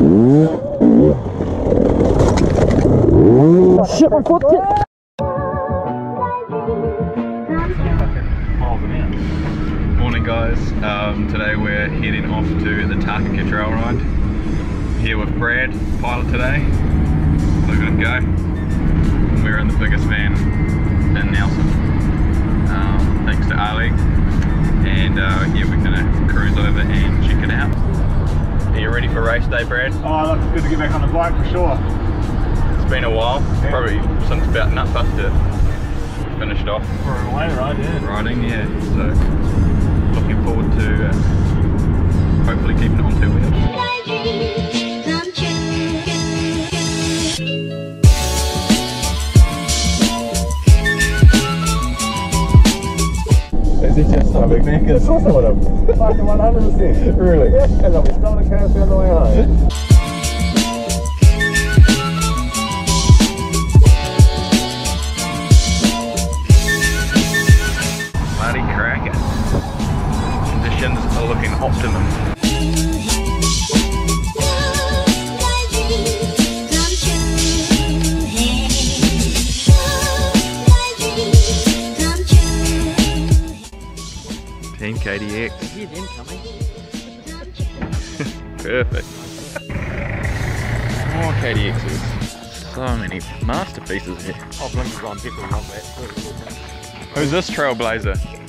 Shit, my foot. Morning guys, um, today we're heading off to the Takaka Trail Ride. Here with Brad, pilot today. Look at him go. We're in the biggest van in Nelson. Um, thanks to Ali. And uh, yeah, we're gonna cruise over and check it out. Are you ready for race day, Brad? Oh, look, it's good to get back on the bike for sure. It's been a while, probably since about Nutbuster finished off For a way ride, yeah. riding, yeah. So looking forward to uh, hopefully keeping it on two wheels. Is it just a big neck? Of course I would have. Fucking 100%. Really? Yeah, and smelling the KFC on the way home. KDX. Hear them coming. Perfect. More KDXs. So many masterpieces here. Oh, blinkers on, that. Who's this trailblazer?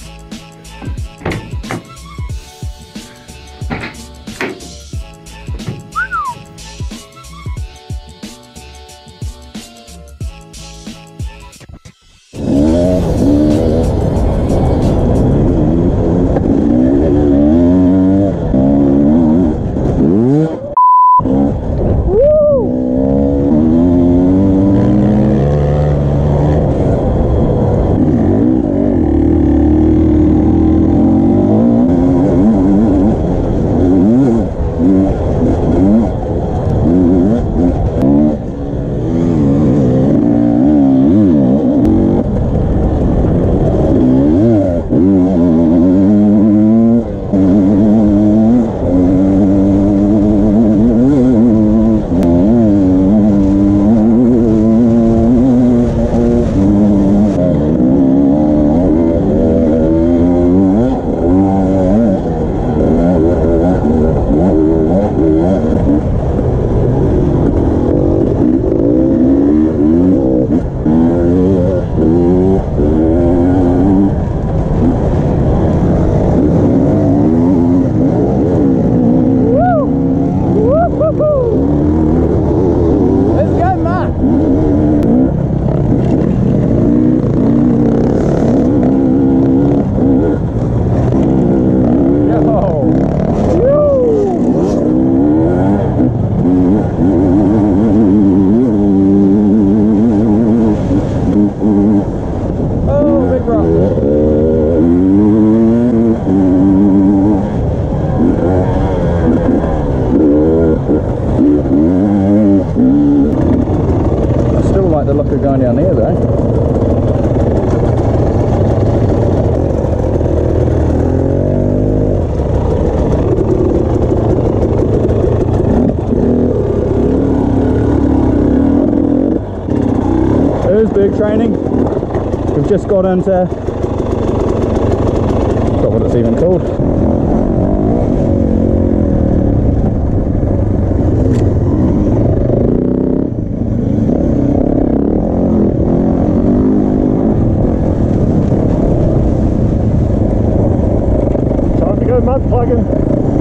There's training. We've just got into. Forgot what it's even called. Time to go mud plugging.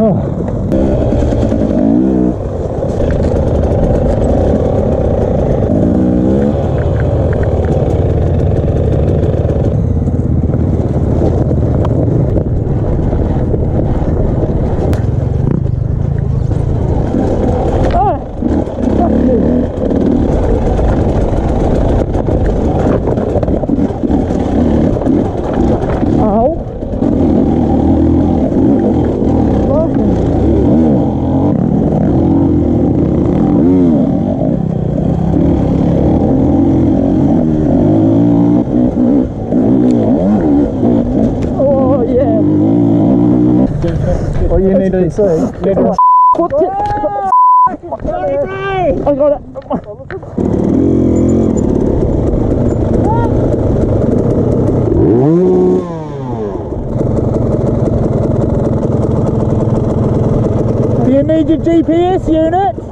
good is that? Oh. Ow. Oh yeah. To see? What? I got it. Do you need your GPS unit?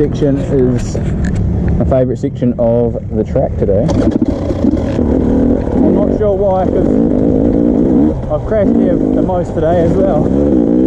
Section is my favourite section of the track today. I'm not sure why, because I've crashed here the most today as well.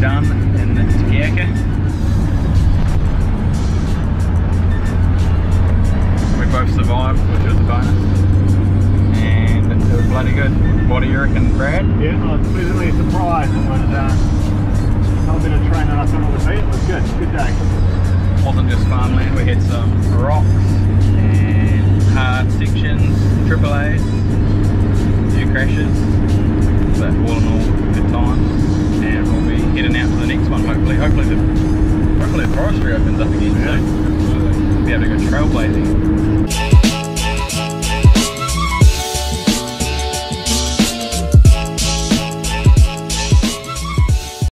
Dam in Takaka. We both survived, which was a bonus. And it was bloody good. What do you reckon, Brad? Yeah, I was pleasantly surprised when uh, I've a trainer I thought it would be. It was good, good day. Wasn't just farmland, we had some rocks and hard sections, triple A's, a few crashes, but all in all, good times. And we'll out to the next one hopefully. Hopefully the, hopefully the forestry opens up again soon. Be able to go trailblazing.